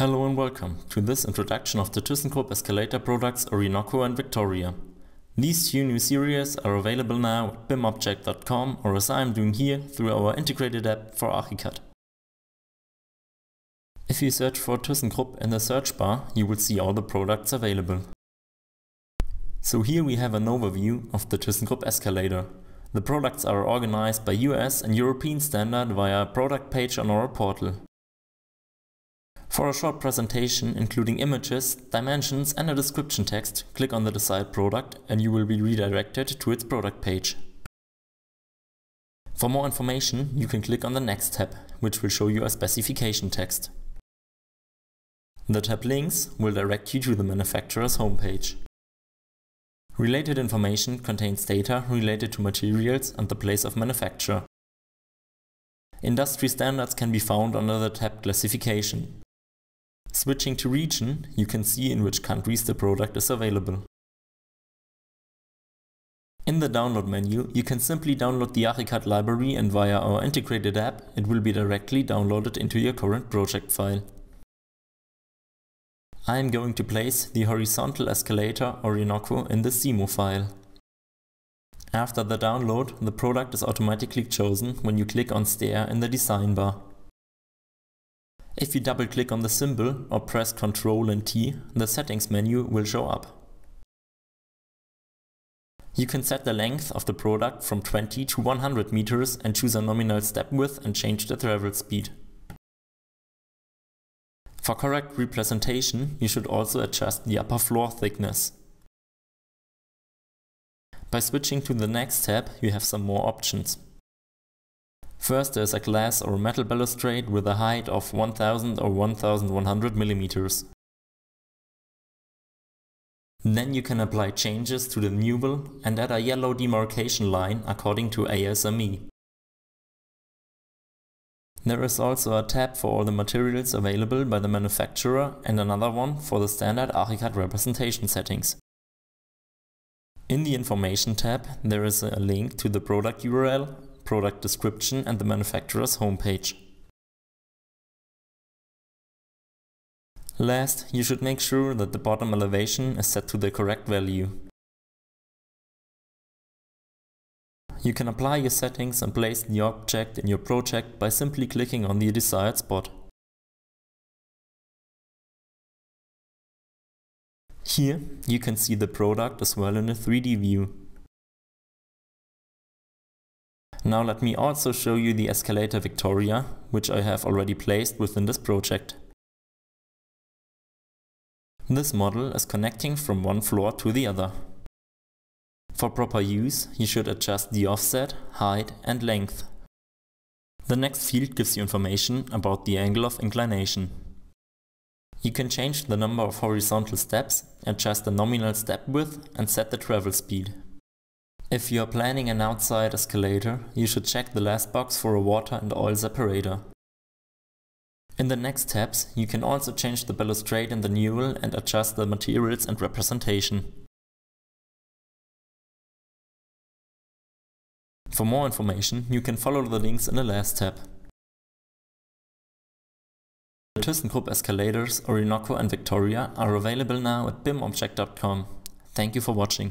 welcome to this introduction of the ThyssenKrupp escalator products Orinoco and Victoria. These two new series are available now at bimobject.com or as I am doing here through our integrated app for Archicad. If you search for ThyssenKrupp in the search bar, you will see all the products available. So here we have an overview of the ThyssenKrupp escalator. The products are organized by US and European standard via a product page on our portal. For a short presentation including images, dimensions and a description text, click on the desired product and you will be redirected to its product page. For more information, you can click on the next tab, which will show you a specification text. The tab Links will direct you to the manufacturer's homepage. Related information contains data related to materials and the place of manufacture. Industry standards can be found under the tab Classification. Switching to region, you can see in which countries the product is available. In the download menu, you can simply download the Archicad library and via our integrated app, it will be directly downloaded into your current project file. I am going to place the horizontal escalator Orinoco in the CIMO file. After the download, the product is automatically chosen when you click on Stair in the design bar. If you double click on the symbol or press Ctrl and T, the settings menu will show up. You can set the length of the product from 20 to 100 meters and choose a nominal step width and change the travel speed. For correct representation, you should also adjust the upper floor thickness. By switching to the next tab, you have some more options. First there is a glass or metal balustrade with a height of 1000 or 1100 millimeters. Then you can apply changes to the newel and add a yellow demarcation line according to ASME. There is also a tab for all the materials available by the manufacturer and another one for the standard Archicad representation settings. In the Information tab there is a link to the product URL, product description and the manufacturer's homepage. Last, you should make sure that the bottom elevation is set to the correct value. You can apply your settings and place the object in your project by simply clicking on the desired spot. Here you can see the product as well in a 3D view. Now let me also show you the escalator Victoria, which I have already placed within this project. This model is connecting from one floor to the other. For proper use, you should adjust the offset, height and length. The next field gives you information about the angle of inclination. You can change the number of horizontal steps, adjust the nominal step width and set the travel speed. If you are planning an outside escalator, you should check the last box for a water and oil separator. In the next tabs, you can also change the balustrade in the newel and adjust the materials and representation. For more information, you can follow the links in the last tab. The ThyssenKrupp escalators Orinoco and Victoria are available now at bimobject.com. Thank you for watching.